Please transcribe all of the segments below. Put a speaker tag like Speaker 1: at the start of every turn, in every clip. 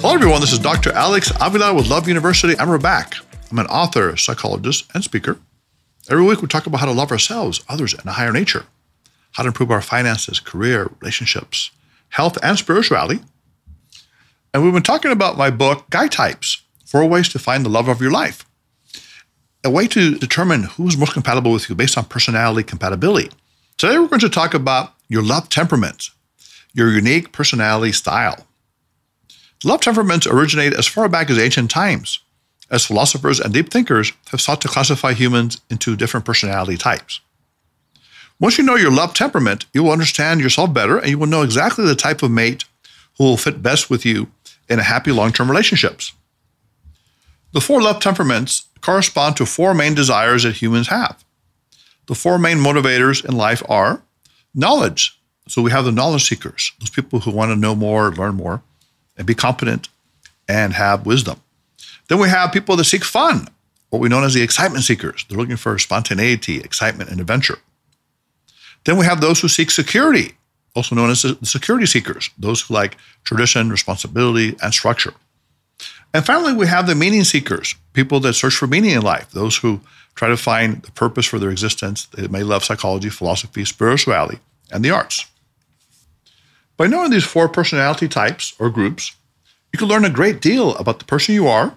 Speaker 1: Hello, everyone. This is Dr. Alex Avila with Love University. I'm back. I'm an author, psychologist, and speaker. Every week, we talk about how to love ourselves, others, and a higher nature, how to improve our finances, career, relationships, health, and spirituality. And we've been talking about my book, Guy Types Four Ways to Find the Love of Your Life. A way to determine who's most compatible with you based on personality compatibility. Today, we're going to talk about your love temperament, your unique personality style. Love temperaments originate as far back as ancient times, as philosophers and deep thinkers have sought to classify humans into different personality types. Once you know your love temperament, you will understand yourself better and you will know exactly the type of mate who will fit best with you in a happy long term relationships. The four love temperaments correspond to four main desires that humans have. The four main motivators in life are knowledge. So we have the knowledge seekers, those people who want to know more, learn more and be competent and have wisdom. Then we have people that seek fun, what we know as the excitement seekers. They're looking for spontaneity, excitement, and adventure. Then we have those who seek security, also known as the security seekers, those who like tradition, responsibility, and structure. And finally, we have the meaning seekers, people that search for meaning in life, those who try to find the purpose for their existence. They may love psychology, philosophy, spirituality, and the arts. By knowing these four personality types or groups, you can learn a great deal about the person you are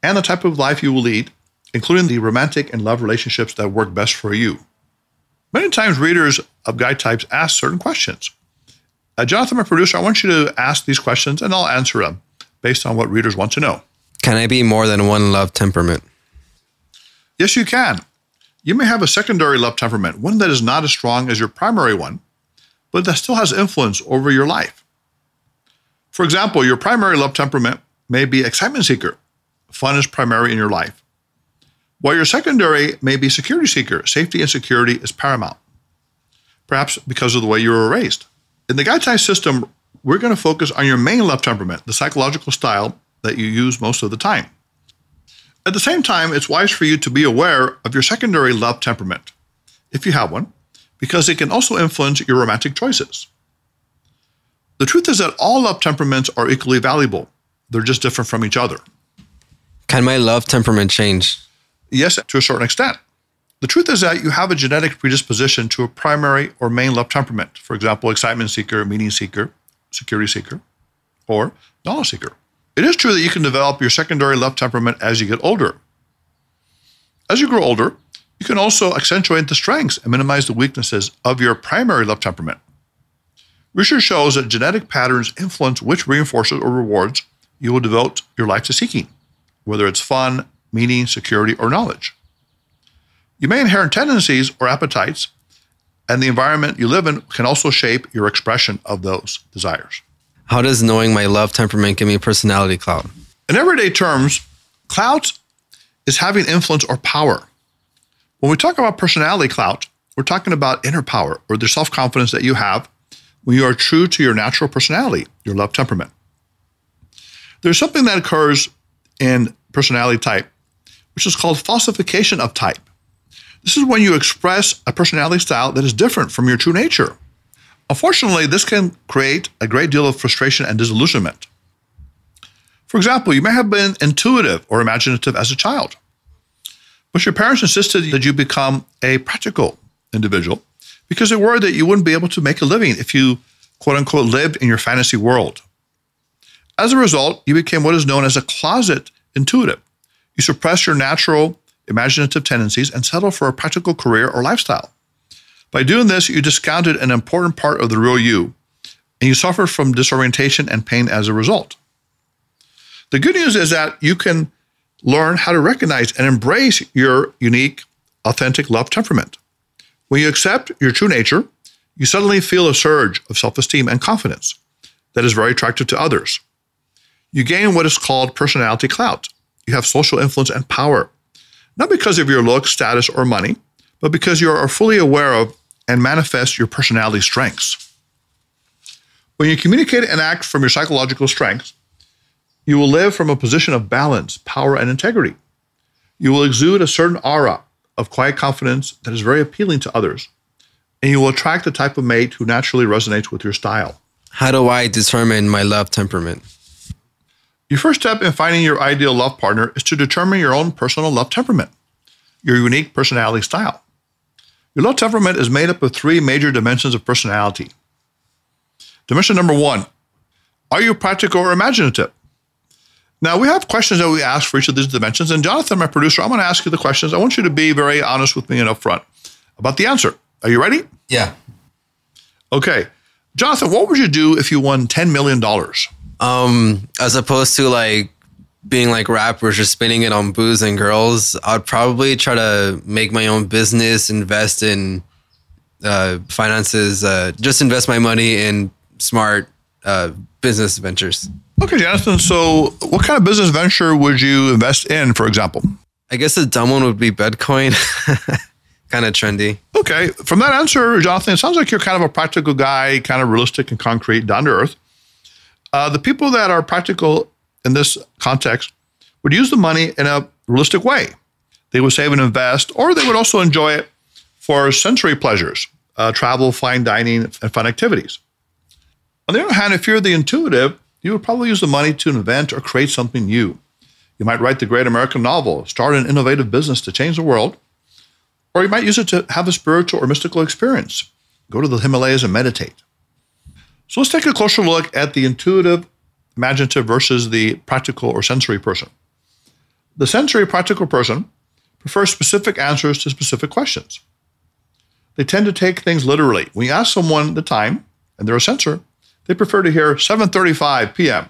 Speaker 1: and the type of life you will lead, including the romantic and love relationships that work best for you. Many times, readers of Guy types ask certain questions. Uh, Jonathan, my producer, I want you to ask these questions and I'll answer them based on what readers want to know.
Speaker 2: Can I be more than one love temperament?
Speaker 1: Yes, you can. You may have a secondary love temperament, one that is not as strong as your primary one, but that still has influence over your life. For example, your primary love temperament may be excitement seeker. Fun is primary in your life. While your secondary may be security seeker. Safety and security is paramount. Perhaps because of the way you were raised. In the Type system, we're going to focus on your main love temperament, the psychological style that you use most of the time. At the same time, it's wise for you to be aware of your secondary love temperament, if you have one, because it can also influence your romantic choices. The truth is that all love temperaments are equally valuable, they're just different from each other.
Speaker 2: Can my love temperament change?
Speaker 1: Yes, to a certain extent. The truth is that you have a genetic predisposition to a primary or main love temperament. For example, excitement seeker, meaning seeker, security seeker, or knowledge seeker. It is true that you can develop your secondary love temperament as you get older. As you grow older, you can also accentuate the strengths and minimize the weaknesses of your primary love temperament. Research shows that genetic patterns influence which reinforcers or rewards you will devote your life to seeking, whether it's fun, meaning, security, or knowledge. You may inherit tendencies or appetites, and the environment you live in can also shape your expression of those desires.
Speaker 2: How does knowing my love temperament give me a personality clout?
Speaker 1: In everyday terms, clout is having influence or power. When we talk about personality clout, we're talking about inner power or the self confidence that you have when you are true to your natural personality, your love temperament. There's something that occurs in personality type, which is called falsification of type. This is when you express a personality style that is different from your true nature. Unfortunately, this can create a great deal of frustration and disillusionment. For example, you may have been intuitive or imaginative as a child. But your parents insisted that you become a practical individual because they worried that you wouldn't be able to make a living if you, quote unquote, lived in your fantasy world. As a result, you became what is known as a closet intuitive. You suppress your natural imaginative tendencies and settle for a practical career or lifestyle. By doing this, you discounted an important part of the real you, and you suffer from disorientation and pain as a result. The good news is that you can learn how to recognize and embrace your unique, authentic love temperament. When you accept your true nature, you suddenly feel a surge of self esteem and confidence that is very attractive to others. You gain what is called personality clout. You have social influence and power, not because of your looks, status, or money, but because you are fully aware of and manifest your personality strengths. When you communicate and act from your psychological strengths, you will live from a position of balance, power, and integrity. You will exude a certain aura of quiet confidence that is very appealing to others, and you will attract the type of mate who naturally resonates with your style.
Speaker 2: How do I determine my love temperament?
Speaker 1: Your first step in finding your ideal love partner is to determine your own personal love temperament, your unique personality style. Your love temperament is made up of three major dimensions of personality. Dimension number one Are you practical or imaginative? Now, we have questions that we ask for each of these dimensions. And Jonathan, my producer, I'm going to ask you the questions. I want you to be very honest with me and upfront about the answer. Are you ready?
Speaker 2: Yeah.
Speaker 1: Okay. Jonathan, what would you do if you won $10 million?
Speaker 2: Um, as opposed to like being like rappers, just spending it on booze and girls, I'd probably try to make my own business, invest in uh, finances, uh, just invest my money in smart uh, business ventures.
Speaker 1: Okay, Jonathan. So, what kind of business venture would you invest in, for example?
Speaker 2: I guess the dumb one would be Bitcoin. kind of trendy.
Speaker 1: Okay. From that answer, Jonathan, it sounds like you're kind of a practical guy, kind of realistic and concrete, down to earth. Uh, the people that are practical in this context would use the money in a realistic way. They would save and invest, or they would also enjoy it for sensory pleasures, uh, travel, fine dining, and fun activities. On the other hand, if you're the intuitive, you would probably use the money to invent or create something new. You might write the great American novel, start an innovative business to change the world, or you might use it to have a spiritual or mystical experience. Go to the Himalayas and meditate. So let's take a closer look at the intuitive, imaginative versus the practical or sensory person. The sensory practical person prefers specific answers to specific questions. They tend to take things literally. When you ask someone the time and they're a sensor, they prefer to hear 7:35 p.m.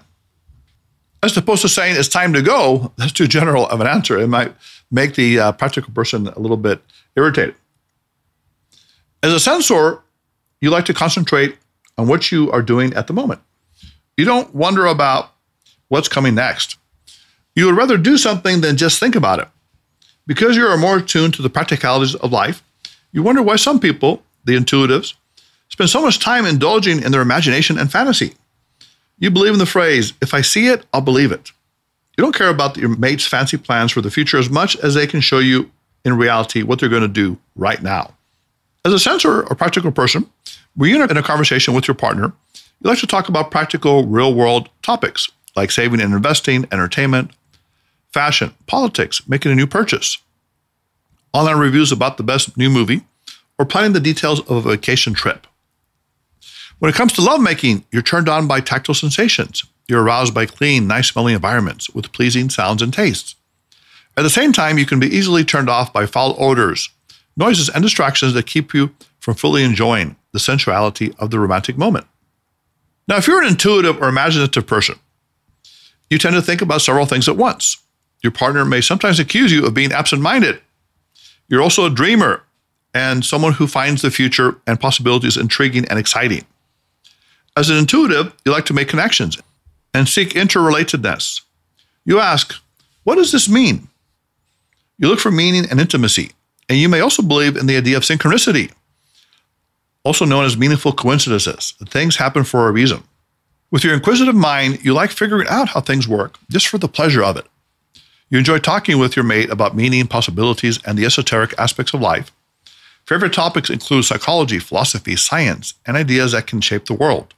Speaker 1: As opposed to saying it's time to go, that's too general of an answer. It might make the uh, practical person a little bit irritated. As a sensor, you like to concentrate on what you are doing at the moment. You don't wonder about what's coming next. You would rather do something than just think about it. Because you are more attuned to the practicalities of life, you wonder why some people, the intuitives, spend so much time indulging in their imagination and fantasy. You believe in the phrase, if I see it, I'll believe it. You don't care about your mate's fancy plans for the future as much as they can show you in reality what they're going to do right now. As a sensor or practical person, when you're in a conversation with your partner, you like to talk about practical, real world topics like saving and investing, entertainment, fashion, politics, making a new purchase, online reviews about the best new movie, or planning the details of a vacation trip. When it comes to lovemaking, you're turned on by tactile sensations. You're aroused by clean, nice smelling environments with pleasing sounds and tastes. At the same time, you can be easily turned off by foul odors, noises, and distractions that keep you from fully enjoying the sensuality of the romantic moment. Now, if you're an intuitive or imaginative person, you tend to think about several things at once. Your partner may sometimes accuse you of being absent minded. You're also a dreamer and someone who finds the future and possibilities intriguing and exciting. As an intuitive, you like to make connections and seek interrelatedness. You ask, what does this mean? You look for meaning and intimacy, and you may also believe in the idea of synchronicity, also known as meaningful coincidences. Things happen for a reason. With your inquisitive mind, you like figuring out how things work just for the pleasure of it. You enjoy talking with your mate about meaning, possibilities, and the esoteric aspects of life. Favorite topics include psychology, philosophy, science, and ideas that can shape the world.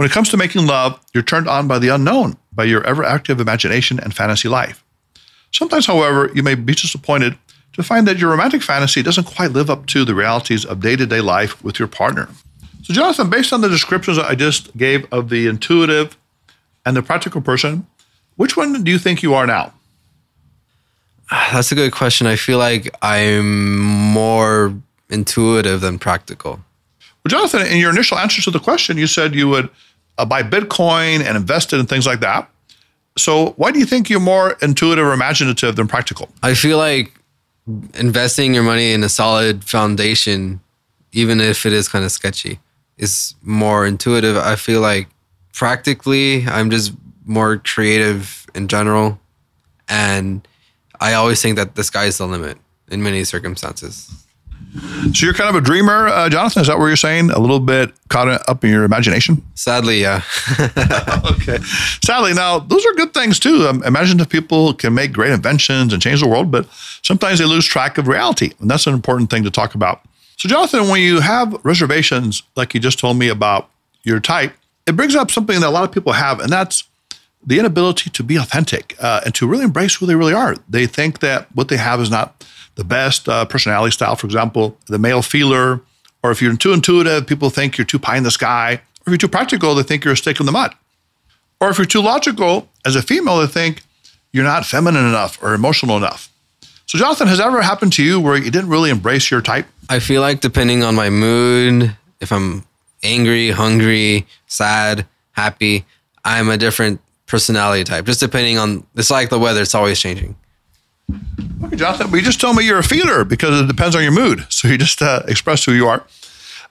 Speaker 1: When it comes to making love, you're turned on by the unknown, by your ever active imagination and fantasy life. Sometimes, however, you may be disappointed to find that your romantic fantasy doesn't quite live up to the realities of day to day life with your partner. So, Jonathan, based on the descriptions I just gave of the intuitive and the practical person, which one do you think you are now?
Speaker 2: That's a good question. I feel like I'm more intuitive than practical.
Speaker 1: Well, Jonathan, in your initial answer to the question, you said you would uh, buy Bitcoin and invest it in things like that. So, why do you think you're more intuitive or imaginative than practical?
Speaker 2: I feel like investing your money in a solid foundation, even if it is kind of sketchy, is more intuitive. I feel like practically, I'm just more creative in general. And I always think that the sky is the limit in many circumstances.
Speaker 1: So you're kind of a dreamer, uh, Jonathan. Is that what you're saying? A little bit caught up in your imagination.
Speaker 2: Sadly, yeah.
Speaker 1: okay. Sadly, now those are good things too. Um, imaginative people can make great inventions and change the world, but sometimes they lose track of reality, and that's an important thing to talk about. So, Jonathan, when you have reservations, like you just told me about your type, it brings up something that a lot of people have, and that's the inability to be authentic uh, and to really embrace who they really are. They think that what they have is not the best uh, personality style. For example, the male feeler, or if you're too intuitive, people think you're too pie in the sky. Or if you're too practical, they think you're a stick in the mud. Or if you're too logical, as a female, they think you're not feminine enough or emotional enough. So, Jonathan, has that ever happened to you where you didn't really embrace your type?
Speaker 2: I feel like depending on my mood, if I'm angry, hungry, sad, happy, I'm a different personality type. Just depending on it's like the weather, it's always changing.
Speaker 1: Okay, Jonathan, but you just told me you're a feeler because it depends on your mood. So you just uh, express who you are.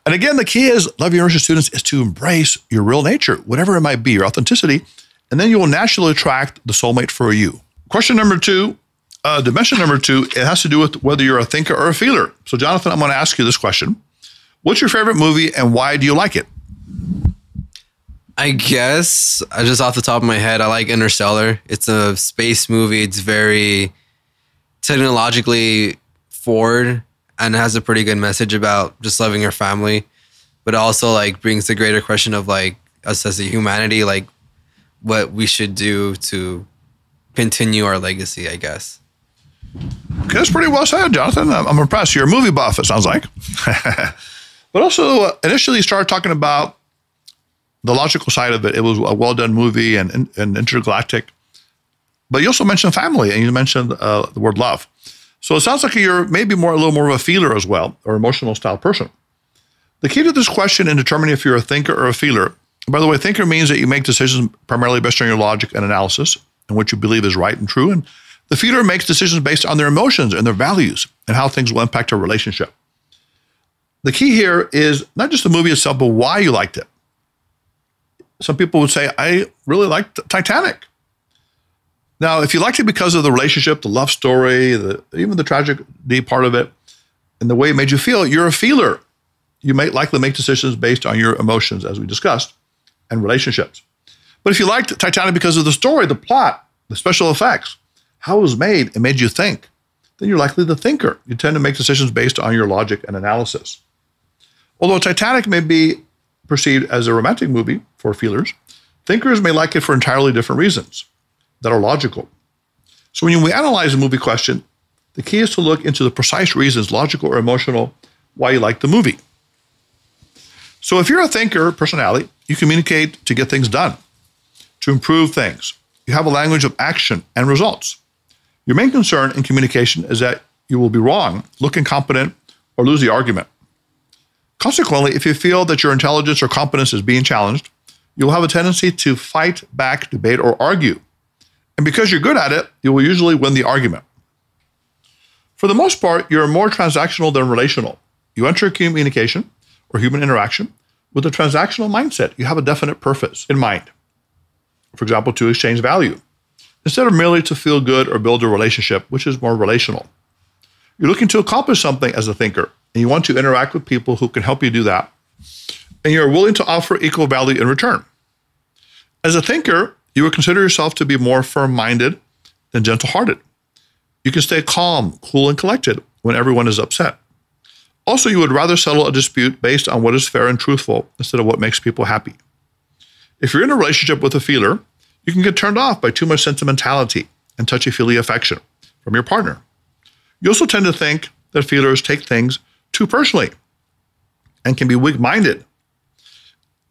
Speaker 1: And again, the key is Love your University students is to embrace your real nature, whatever it might be, your authenticity, and then you will naturally attract the soulmate for you. Question number two, uh, dimension number two, it has to do with whether you're a thinker or a feeler. So, Jonathan, I'm going to ask you this question What's your favorite movie and why do you like it?
Speaker 2: I guess uh, just off the top of my head, I like Interstellar. It's a space movie. It's very technologically forward and has a pretty good message about just loving your family, but also like brings the greater question of like us as a humanity, like what we should do to continue our legacy, I guess.
Speaker 1: That's pretty well said, Jonathan. I'm, I'm impressed. You're a movie buff, it sounds like. but also, uh, initially, started talking about the logical side of it. It was a well done movie and, and, and, intergalactic. But you also mentioned family and you mentioned uh, the word love. So it sounds like you're maybe more a little more of a feeler as well, or emotional style person. The key to this question in determining if you're a thinker or a feeler, by the way, thinker means that you make decisions primarily based on your logic and analysis and what you believe is right and true. And the feeler makes decisions based on their emotions and their values and how things will impact a relationship. The key here is not just the movie itself, but why you liked it. Some people would say, I really liked Titanic. Now, if you liked it because of the relationship, the love story, the, even the tragedy part of it, and the way it made you feel, you're a feeler. You may likely make decisions based on your emotions, as we discussed, and relationships. But if you liked Titanic because of the story, the plot, the special effects, how it was made, it made you think, then you're likely the thinker. You tend to make decisions based on your logic and analysis. Although Titanic may be perceived as a romantic movie for feelers, thinkers may like it for entirely different reasons that are logical. So when we analyze a movie question, the key is to look into the precise reasons, logical or emotional, why you like the movie. So if you're a thinker personality, you communicate to get things done, to improve things. You have a language of action and results. Your main concern in communication is that you will be wrong, look incompetent, or lose the argument. Consequently, if you feel that your intelligence or competence is being challenged, you'll have a tendency to fight back, debate, or argue. And because you're good at it, you will usually win the argument. For the most part, you're more transactional than relational. You enter communication or human interaction with a transactional mindset. You have a definite purpose in mind. For example, to exchange value, instead of merely to feel good or build a relationship, which is more relational. You're looking to accomplish something as a thinker, and you want to interact with people who can help you do that. And you're willing to offer equal value in return. As a thinker, you would consider yourself to be more firm minded than gentle hearted. You can stay calm, cool, and collected when everyone is upset. Also, you would rather settle a dispute based on what is fair and truthful instead of what makes people happy. If you're in a relationship with a feeler, you can get turned off by too much sentimentality and touchy feely affection from your partner. You also tend to think that feelers take things too personally and can be weak minded.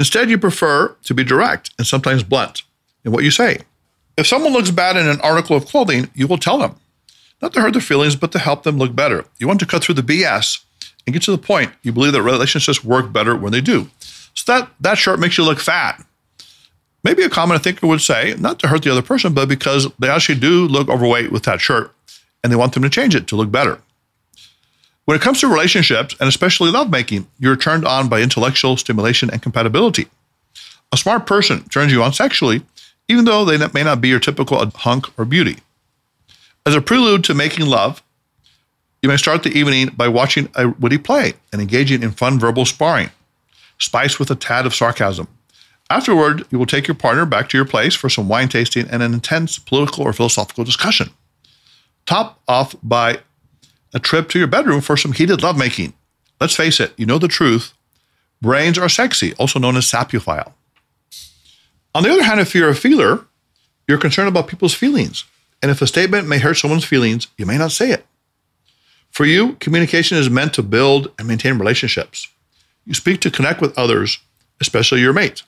Speaker 1: Instead, you prefer to be direct and sometimes blunt in what you say. If someone looks bad in an article of clothing, you will tell them, not to hurt their feelings, but to help them look better. You want to cut through the BS and get to the point. You believe that relationships work better when they do. So that, that shirt makes you look fat. Maybe a common thinker would say, not to hurt the other person, but because they actually do look overweight with that shirt and they want them to change it to look better. When it comes to relationships, and especially lovemaking, you're turned on by intellectual stimulation and compatibility. A smart person turns you on sexually even though they may not be your typical hunk or beauty. As a prelude to making love, you may start the evening by watching a witty play and engaging in fun verbal sparring, spiced with a tad of sarcasm. Afterward, you will take your partner back to your place for some wine tasting and an intense political or philosophical discussion. Top off by a trip to your bedroom for some heated lovemaking. Let's face it, you know the truth. Brains are sexy, also known as sapiophile. On the other hand, if you're a feeler, You're concerned about people's feelings. And if a statement may hurt someone's feelings, you may not say it. For you, communication is meant to build and maintain relationships. You speak to connect with others, especially your mate.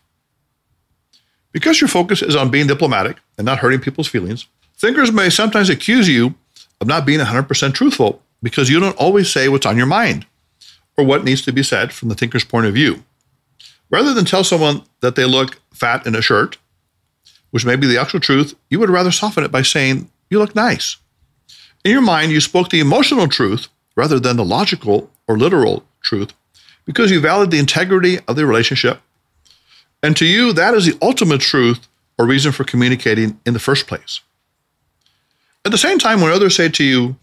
Speaker 1: Because your focus is on being diplomatic and not hurting people's feelings, thinkers may sometimes accuse you of not being 100% truthful because you don't always say what's on your mind or what needs to be said from the thinker's point of view. Rather than tell someone that they look fat in a shirt, which may be the actual truth, you would rather soften it by saying, You look nice. In your mind, you spoke the emotional truth rather than the logical or literal truth because you valued the integrity of the relationship. And to you, that is the ultimate truth or reason for communicating in the first place. At the same time, when others say to you,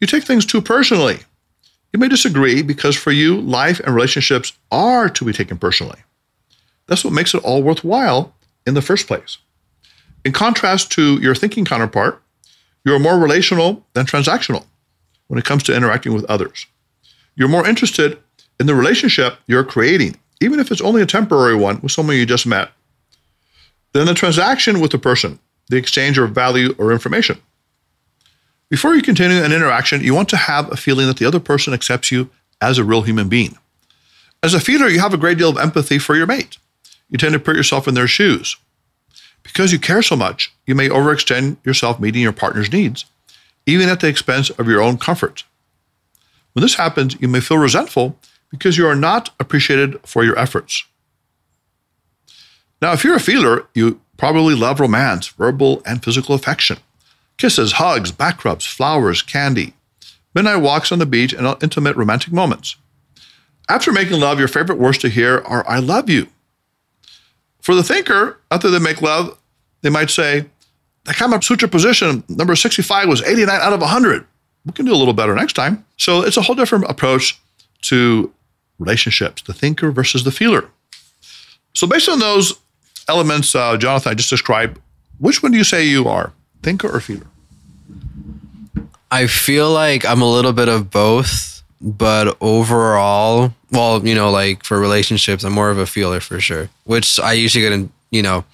Speaker 1: you take things too personally, you may disagree because for you, life and relationships are to be taken personally. That's what makes it all worthwhile in the first place. In contrast to your thinking counterpart, you are more relational than transactional when it comes to interacting with others. You're more interested in the relationship you're creating, even if it's only a temporary one with someone you just met, than the transaction with the person, the exchange of value or information. Before you continue an interaction, you want to have a feeling that the other person accepts you as a real human being. As a feeler, you have a great deal of empathy for your mate. You tend to put yourself in their shoes. Because you care so much, you may overextend yourself meeting your partner's needs, even at the expense of your own comfort. When this happens, you may feel resentful because you are not appreciated for your efforts. Now, if you're a feeler, you probably love romance, verbal and physical affection kisses, hugs, back rubs, flowers, candy, midnight walks on the beach, and intimate romantic moments. After making love, your favorite words to hear are I love you. For the thinker, after they make love, they might say, the Kama Sutra position, number 65, was 89 out of 100. We can do a little better next time. So it's a whole different approach to relationships, the thinker versus the feeler. So, based on those elements, uh, Jonathan, I just described, which one do you say you are? Thinker or feeler?
Speaker 2: I feel like I'm a little bit of both, but overall, well, you know, like for relationships, I'm more of a feeler for sure, which I usually get in, you know,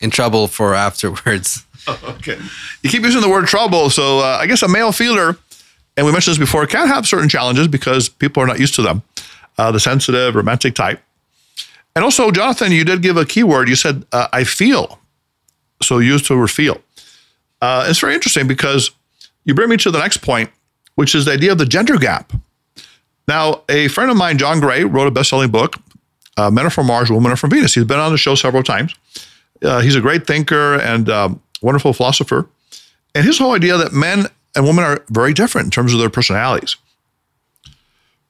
Speaker 2: in trouble for afterwards.
Speaker 1: okay. You keep using the word trouble. So uh, I guess a male feeler, and we mentioned this before, can have certain challenges because people are not used to them. Uh, the sensitive, romantic type. And also, Jonathan, you did give a keyword. You said, uh, I feel. So use the word feel. Uh, it's very interesting because you bring me to the next point, which is the idea of the gender gap. Now, a friend of mine, John Gray, wrote a best-selling book, uh, "Men Are from Mars, Women Are from Venus." He's been on the show several times. Uh, he's a great thinker and um, wonderful philosopher. And his whole idea that men and women are very different in terms of their personalities.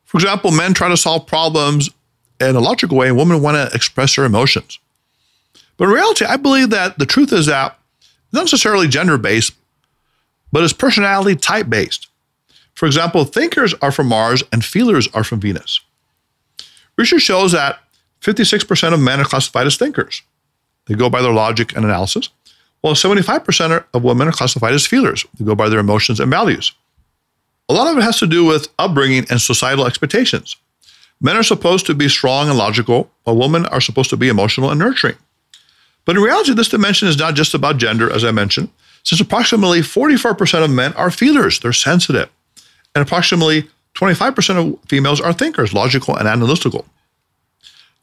Speaker 1: For example, men try to solve problems in a logical way, and women want to express their emotions. But in reality, I believe that the truth is that not necessarily gender based, but is personality type based. For example, thinkers are from Mars and feelers are from Venus. Research shows that 56% of men are classified as thinkers. They go by their logic and analysis, while 75% of women are classified as feelers. They go by their emotions and values. A lot of it has to do with upbringing and societal expectations. Men are supposed to be strong and logical, while women are supposed to be emotional and nurturing. But in reality, this dimension is not just about gender, as I mentioned, since approximately 44% of men are feelers, they're sensitive, and approximately 25% of females are thinkers, logical and analytical.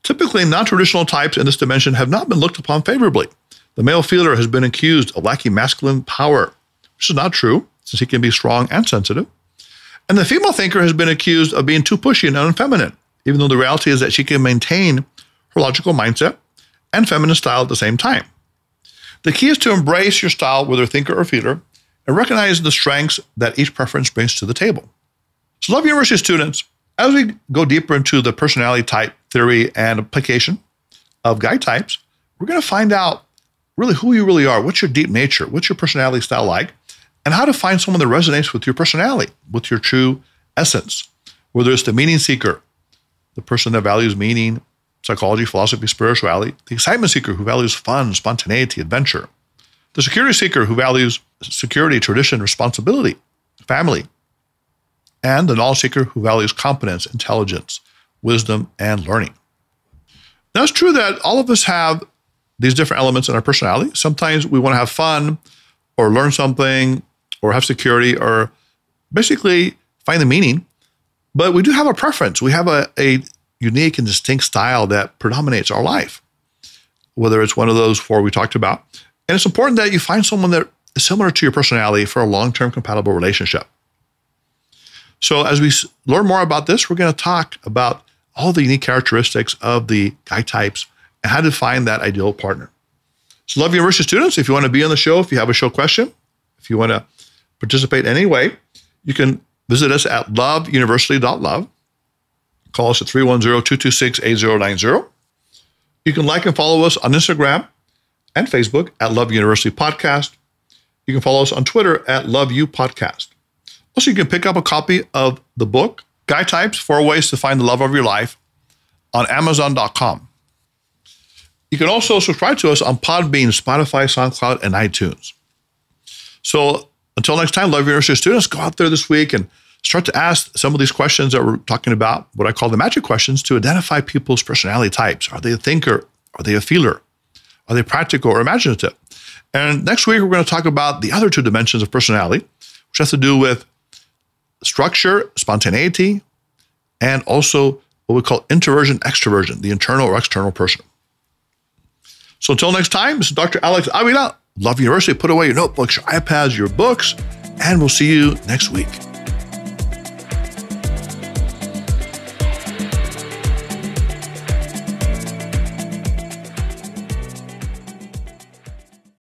Speaker 1: Typically, non traditional types in this dimension have not been looked upon favorably. The male feeler has been accused of lacking masculine power, which is not true, since he can be strong and sensitive. And the female thinker has been accused of being too pushy and unfeminine, even though the reality is that she can maintain her logical mindset and feminine style at the same time. The key is to embrace your style, whether thinker or feeler, and recognize the strengths that each preference brings to the table. So, Love University students, as we go deeper into the personality type theory and application of guy types, we're going to find out really who you really are, what's your deep nature, what's your personality style like, and how to find someone that resonates with your personality, with your true essence. Whether it's the meaning seeker, the person that values meaning, psychology, philosophy, spirituality, the excitement seeker who values fun, spontaneity, adventure, the security seeker who values security, tradition, responsibility, family, and the knowledge seeker who values competence, intelligence, wisdom, and learning. Now, it's true that all of us have these different elements in our personality. Sometimes we want to have fun or learn something or have security or basically find the meaning. But we do have a preference. We have a, a unique and distinct style that predominates our life, whether it's one of those four we talked about. And it's important that you find someone that is similar to your personality for a long term compatible relationship. So, as we learn more about this, we're going to talk about all the unique characteristics of the guy types and how to find that ideal partner. So, Love University students, if you want to be on the show, if you have a show question, if you want to participate in any way, you can visit us at loveuniversity.love. Call us at 310 226 8090. You can like and follow us on Instagram and Facebook at Love University Podcast. You can follow us on Twitter at Love You Podcast. Also, you can pick up a copy of the book, Guy Types Four Ways to Find the Love of Your Life, on Amazon.com. You can also subscribe to us on Podbean, Spotify, SoundCloud, and iTunes. So until next time, Love University students, go out there this week and start to ask some of these questions that we're talking about, what I call the magic questions, to identify people's personality types. Are they a thinker? Are they a feeler? Are they practical or imaginative? And next week, we're going to talk about the other two dimensions of personality, which has to do with structure, spontaneity, and also what we call introversion, extroversion, the internal or external person. So until next time, this is Dr. Alex Avila, Love University. Put away your notebooks, your iPads, your books, and we'll see you next week.